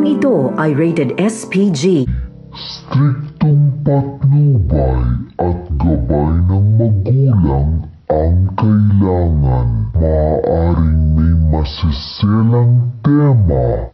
Programang ito ay rated SPG. Striktong patnubay at gabay ng magulang ang kailangan. Maaaring may masiselang tema,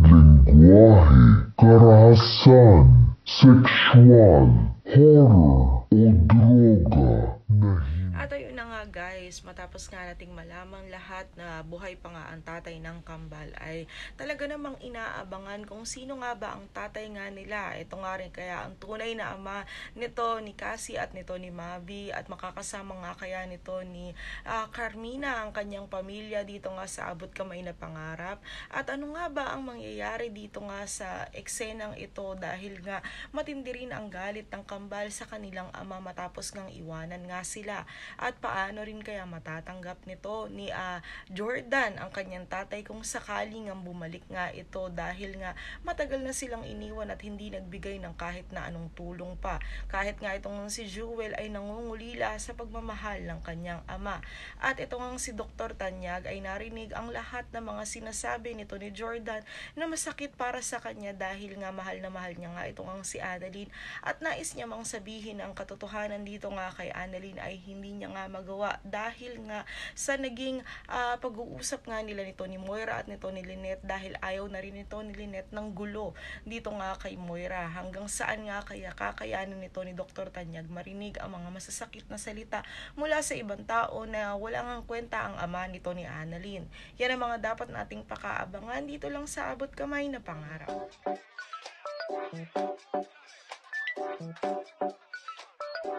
lingwahe, karahasan, sexual, horror o droga na At ayun na nga guys, matapos nga nating malamang lahat na buhay pa nga ang tatay ng kambal ay talaga namang inaabangan kung sino nga ba ang tatay nga nila. Ito nga rin kaya ang tunay na ama nito ni Cassie at nito ni Mavi at makakasama nga kaya nito ni ah, Carmina ang kanyang pamilya dito nga sa abot kamay na pangarap. At ano nga ba ang mangyayari dito nga sa eksenang ito dahil nga matindi rin ang galit ng kambal sa kanilang ama matapos ngang iwanan nga sila. At paano rin kaya matatanggap nito ni ah, Jordan ang kanyang tatay kung sakaling ang bumalik nga ito dahil nga matagal na silang iniwan at hindi nagbigay ng kahit na anong tulong pa. Kahit nga itong si Jewel ay nangungulila sa pagmamahal ng kanyang ama. At ito nga si Dr. Tanyag ay narinig ang lahat ng mga sinasabi nito ni Jordan na masakit para sa kanya dahil nga mahal na mahal niya nga itong si Adeline at nais niya mang sabihin ang katotohanan dito nga kay Annalyn ay hindi niya nga magawa dahil nga sa naging ah, pag-uusap nga nila nito ni Moira at nito ni Lynette dahil ayaw na rin nito ni Lynette ng gulo dito nga kay Moira hanggang saan nga kaya kakayanin nito ni Dr. Tanyag marinig ang mga masasakit na salita mula sa ibang tao na wala ngang kwenta ang ama nito ni Annalyn. Yan ang mga dapat nating pakaabangan dito lang sa abot kamay na pangarap.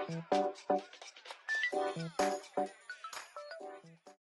Thank you. Thank you.